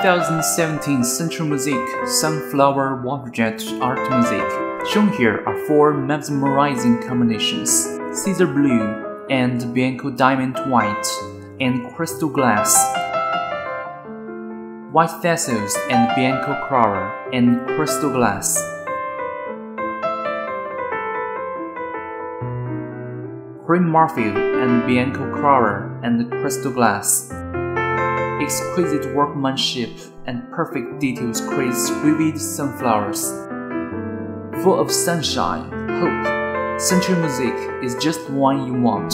2017 Century Mosaic Sunflower Waterjet Art Mosaic. Shown here are four mesmerizing combinations Cesar Blue and Bianco Diamante White and Crystal Glass. White Thassos and Bianco Carrara and Crystal Glass. Cream Marfil and Bianco Carrara and Crystal Glass. Exquisite workmanship and perfect details create vivid sunflowers. Full of sunshine, hope, Century Mosaic is just one you want.